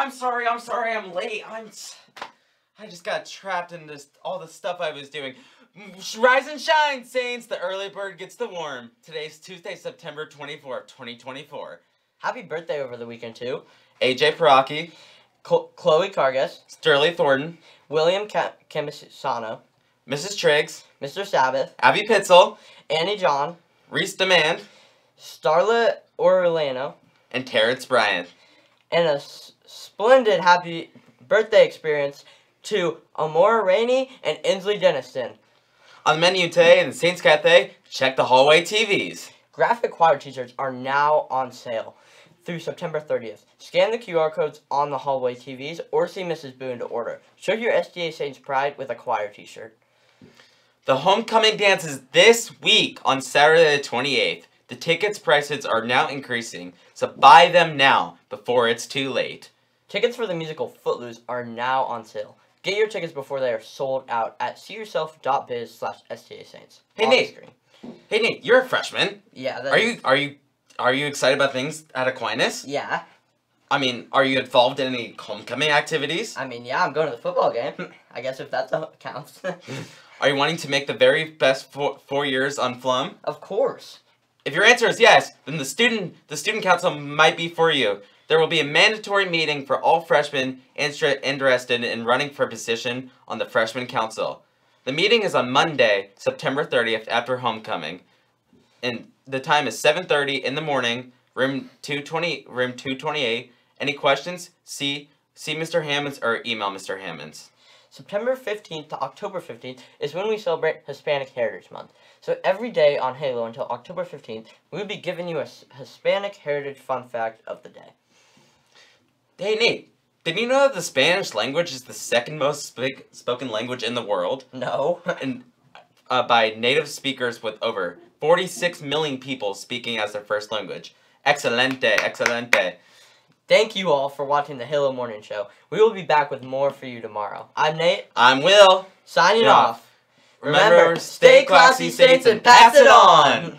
I'm sorry, I'm sorry, I'm late. I'm. I just got trapped in this all the stuff I was doing. Rise and shine, Saints! The early bird gets the worm. Today's Tuesday, September 24th, 2024. Happy birthday over the weekend too. AJ Paraki, Cl- Chloe Cargus, Sterling Thornton, William Ca- Camisano, Mrs. Triggs, Mr. Sabbath, Abby Pitzel, Annie John, Reese Demand, Starla Orlano, and Terrence Bryant. And a s- splendid happy birthday experience to Amora Rainey and Inslee Denniston. On the menu today in the Saints Cafe, check the hallway TVs. Graphic choir t-shirts are now on sale through September 30th. Scan the QR codes on the hallway TVs or see Mrs. Boone to order. Show your STA Saints pride with a choir t-shirt. The homecoming dance is this week on Saturday the 28th. The tickets prices are now increasing, so buy them now before it's too late. Tickets for the musical Footloose are now on sale. Get your tickets before they are sold out at seeyourself.biz slash STA Saints. Hey, Nate. screen. Hey Nate, you're a freshman. Yeah, Are you are you are you excited about things at Aquinas? Yeah. I mean, are you involved in any homecoming activities? I mean, yeah, I'm going to the football game. I guess if that counts. Are you wanting to make the very best four, four years on Flum? of course. If your answer is yes, then the student the student council might be for you. There will be a mandatory meeting for all freshmen interested in running for a position on the freshman council. The meeting is on Monday, September 30th after homecoming. And the time is 7:30 in the morning, room 220 room 228. Any questions? See see Mr. Hammonds or email Mr. Hammonds. September 15th to October 15th is when we celebrate Hispanic Heritage Month. So every day on Halo until October 15th, we will be giving you a Hispanic Heritage fun fact of the day. Hey Nate, did you know that the Spanish language is the second most speak- spoken language in the world? No. and uh, by native speakers with over 46 million people speaking as their first language. Excelente, excelente. Thank you all for watching the Halo Morning Show. We will be back with more for you tomorrow. I'm Nate, I'm Will. signing Yeah. off. Remember, stay classy, saints, and pass it on.